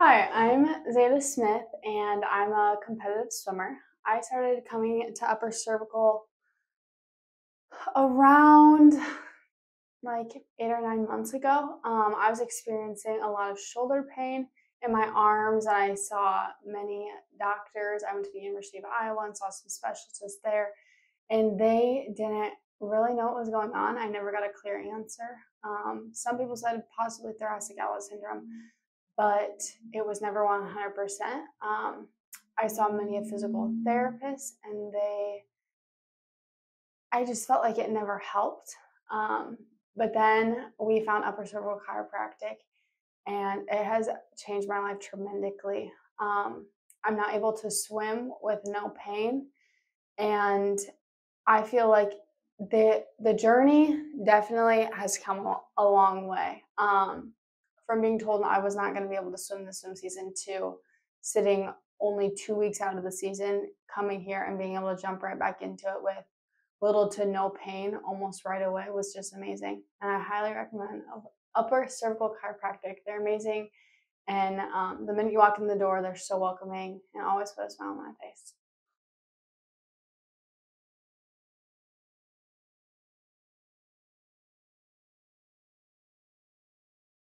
Hi, I'm Zayda Smith and I'm a competitive swimmer. I started coming to upper cervical around like eight or nine months ago. Um, I was experiencing a lot of shoulder pain in my arms and I saw many doctors. I went to the University of Iowa and saw some specialists there and they didn't really know what was going on. I never got a clear answer. Um, some people said possibly thoracic outlet syndrome but it was never 100%. Um, I saw many physical therapists, and they, I just felt like it never helped. Um, but then we found upper cervical chiropractic, and it has changed my life tremendously. Um, I'm now able to swim with no pain, and I feel like the the journey definitely has come a long way. Um, from being told I was not going to be able to swim the swim season to sitting only two weeks out of the season, coming here and being able to jump right back into it with little to no pain almost right away was just amazing. And I highly recommend Upper Cervical Chiropractic. They're amazing. And um, the minute you walk in the door, they're so welcoming and always put a smile on my face.